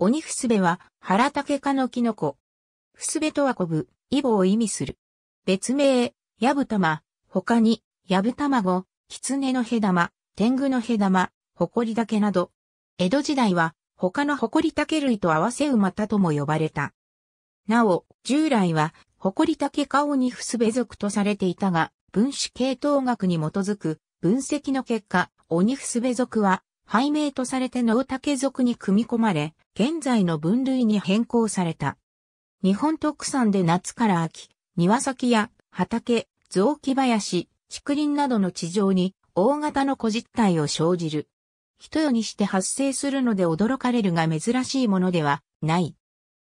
鬼ふすべは腹竹科のキノコ。ふすべとはこぶ、イボを意味する。別名、ヤブタマ、他に、ヤブ卵、キツネのヘ玉、天狗のヘ玉、ホコリ竹など。江戸時代は、他のホコリ竹類と合わせ馬たとも呼ばれた。なお、従来は、ホコリ竹か鬼ふすべ属とされていたが、分子系統学に基づく分析の結果、鬼ふすべ属は、廃名とされてノウタケ属に組み込まれ、現在の分類に変更された。日本特産で夏から秋、庭先や畑、雑木林、竹林などの地上に大型の小実体を生じる。一夜にして発生するので驚かれるが珍しいものではない。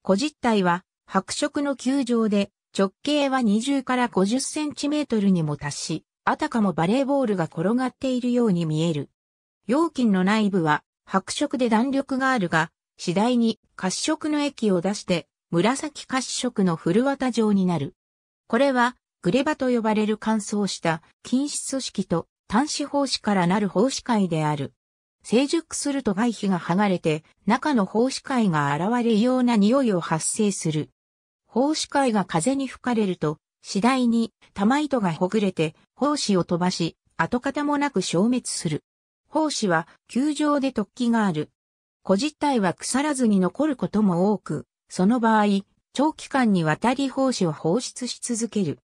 小実体は白色の球状で直径は20から50センチメートルにも達し、あたかもバレーボールが転がっているように見える。容器の内部は白色で弾力があるが、次第に褐色の液を出して紫褐色の古綿状になる。これはグレバと呼ばれる乾燥した筋質組織と端子胞子からなる胞子界である。成熟すると外皮が剥がれて中の胞子界が現れるような匂いを発生する。胞子界が風に吹かれると次第に玉糸がほぐれて胞子を飛ばし跡形もなく消滅する。胞子は球状で突起がある。小実体は腐らずに残ることも多く、その場合、長期間にわたり胞子を放出し続ける。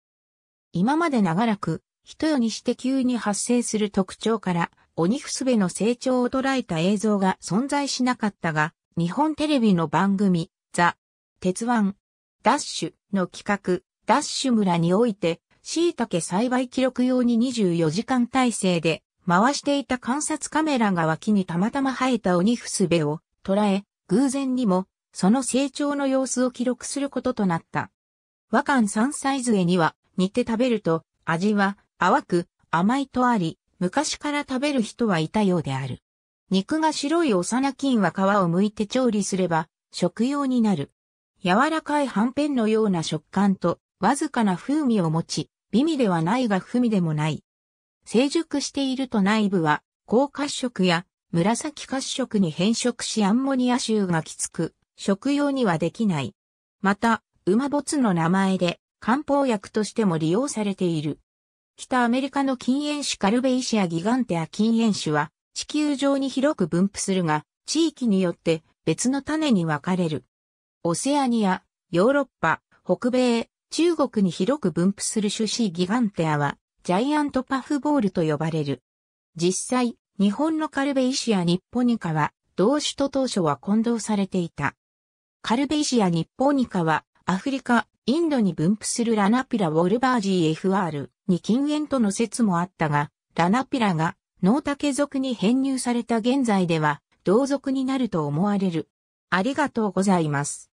今まで長らく、一夜にして急に発生する特徴から、鬼ふすべの成長を捉えた映像が存在しなかったが、日本テレビの番組、ザ・鉄腕、ダッシュの企画、ダッシュ村において、椎茸栽培記録用に24時間体制で回していた観察カメラが脇にたまたま生えた鬼ふすべを捉え、偶然にもその成長の様子を記録することとなった。和漢山菜杖には煮て食べると味は淡く甘いとあり、昔から食べる人はいたようである。肉が白い幼菌は皮を剥いて調理すれば食用になる。柔らかいはんぺんのような食感とわずかな風味を持ち、美味ではないが不味でもない。成熟していると内部は高褐色や紫褐色に変色しアンモニア臭がきつく、食用にはできない。また、馬没の名前で漢方薬としても利用されている。北アメリカの禁煙種カルベイシアギガンテア禁煙種は地球上に広く分布するが、地域によって別の種に分かれる。オセアニア、ヨーロッパ、北米、中国に広く分布する種子ギガンテアはジャイアントパフボールと呼ばれる。実際、日本のカルベイシアニッポニカは、同種と当初は混同されていた。カルベイシアニッポニカは、アフリカ、インドに分布するラナピラウォルバージー FR に禁煙との説もあったが、ラナピラがノータケ族に編入された現在では、同族になると思われる。ありがとうございます。